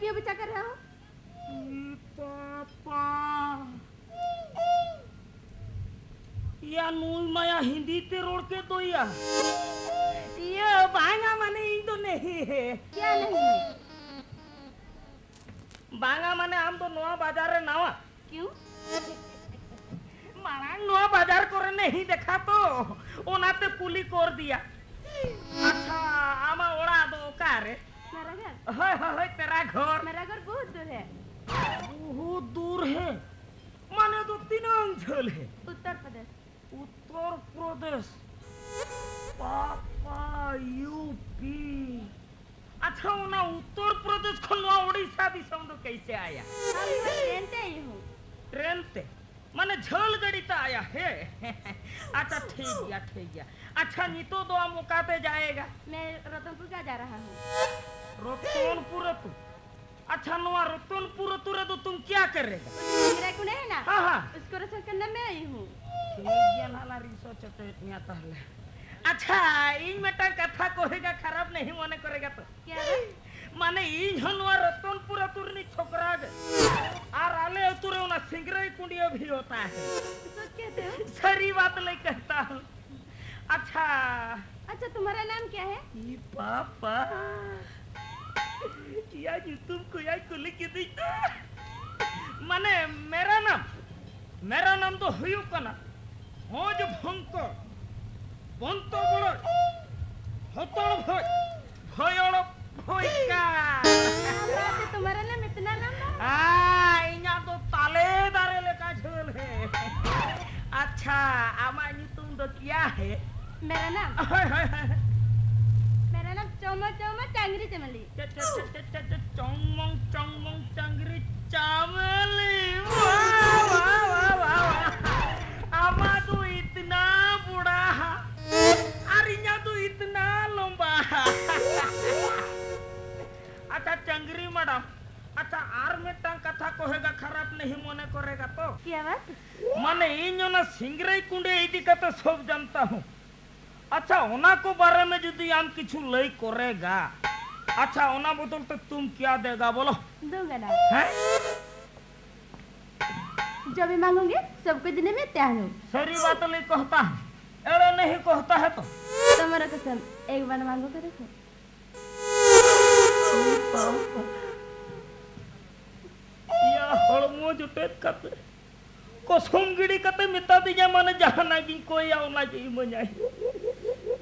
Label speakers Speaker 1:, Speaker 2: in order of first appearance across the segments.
Speaker 1: क्यों बचा कर रहे हो?
Speaker 2: या नुई माया हिंदी ते रोड के तो या। ये बांगा माने इन तो नहीं है।
Speaker 1: क्या नहीं
Speaker 2: बांगा माने हम तो नवा बाज़ार रे नावा।
Speaker 1: क्यों?
Speaker 2: मारांग नवा बाज़ार करे नहीं देखा तो ओनाते पुली कर दिया। अच्छा आमा ओड़ा दो का रे
Speaker 1: मेरा घर
Speaker 2: होय होय तेरा घर।
Speaker 1: मेरा घर बहुत दूर है।
Speaker 2: बहुत दूर है। माने तो तीन अंचल है।
Speaker 1: उत्तर प्रदेश।
Speaker 2: उत्तर प्रदेश। पापा यूपी। अच्छा ना उत्तर प्रदेश खोलवा उड़ीसा दिसम तो कैसे आया?
Speaker 1: ट्रेन से आई हूँ।
Speaker 2: ट्रेन से? माने झोल गड़ी तो आया है। अच्छा ठीक गया ठीक गया अच्छा नहीं तो दो मौका पे जाएगा?
Speaker 1: मैं रतनपुर का जा रहा हूँ।
Speaker 2: रतनपुर तू अच्छा नुआ रतनपुर तू रे तो तुम क्या करेगा
Speaker 1: मेरा कुने है ना?
Speaker 2: हाँ हाँ।
Speaker 1: उसको रसम करने में आई हूँ।
Speaker 2: है ना रिसर्च तो इतना ताहले अच्छा इन मेटा कथा कहेगा खराब नहीं मने करेगा तो।
Speaker 1: क्या है?
Speaker 2: माने इन हनुआ रतनपुर तुरनी छोकरा गे और आले तुरे ना सिंगरई कुंडिया भी होता है।
Speaker 1: सच कहते हो
Speaker 2: सरी बात नहीं कहता हूँ। अच्छा।
Speaker 1: अच्छा तुम्हारा नाम क्या है?
Speaker 2: पापा। या तुमको या को लिख दी। माने मेरा नाम मेरा नाम तो हुयू कना होज भंको बंतो बड़ हतड़ भय भयड़ भयका
Speaker 1: तुम्हारा नाम इतना लंबा
Speaker 2: आ इना तो ताले दारे लेका झोल है। अच्छा आमा तुम तो क्या है?
Speaker 1: मेरा नाम?
Speaker 2: हाय हाय हाय
Speaker 1: मेरा नाम चौमा चौमा टांगरी चमली।
Speaker 2: चौमंग चौमंग टंगरी चावली वाह वाह वाह वाह वाह। आमा तो इतना बूढ़ा। अरिया तो इतना लंबा। अच्छा चंगरी मैडम अच्छा आर में टंग कथा कहेगा खराब नहीं मने करेगा तो?
Speaker 1: क्या बात?
Speaker 2: माने इन ना सिंगरई कुंडे इदी कते सब जानता हूँ। अच्छा ओना को बारे में यदि हम किछु लई करेगा अच्छा ओना बदल तो तुम क्या देगा बोलो।
Speaker 1: दूँगा ना।
Speaker 2: हैं?
Speaker 1: जो भी मांगोगे सबको देने में तैयार हूँ।
Speaker 2: सही बात नहीं कहता। है एड़े नहीं कहता है तो।
Speaker 1: तुम्हारा कसम एक बार मांगो तो देखो।
Speaker 2: या हड़मो जुटेत कते। कसम गिड़ी कते मिता दिया माने जहाँ ना की कोई आवना चाहिए मजाई ए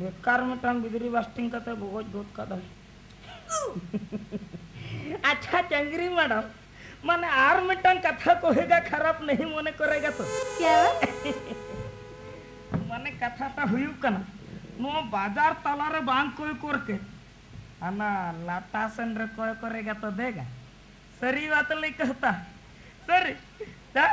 Speaker 2: बेकार में टांग बिदरी वास्टिंग करते भोज धोत का तो अच्छा चंगरी मैडम माने आर मिटन कथा कहेगा खराब नहीं मने करेगा तो।
Speaker 1: क्या? माने
Speaker 2: कथा तो ता हुयू कना नो बाज़ार तलारे बांग कोई करके। आना लाटासन रे कोई करेगा तो देगा। सरी बात नहीं कहता। सरी दा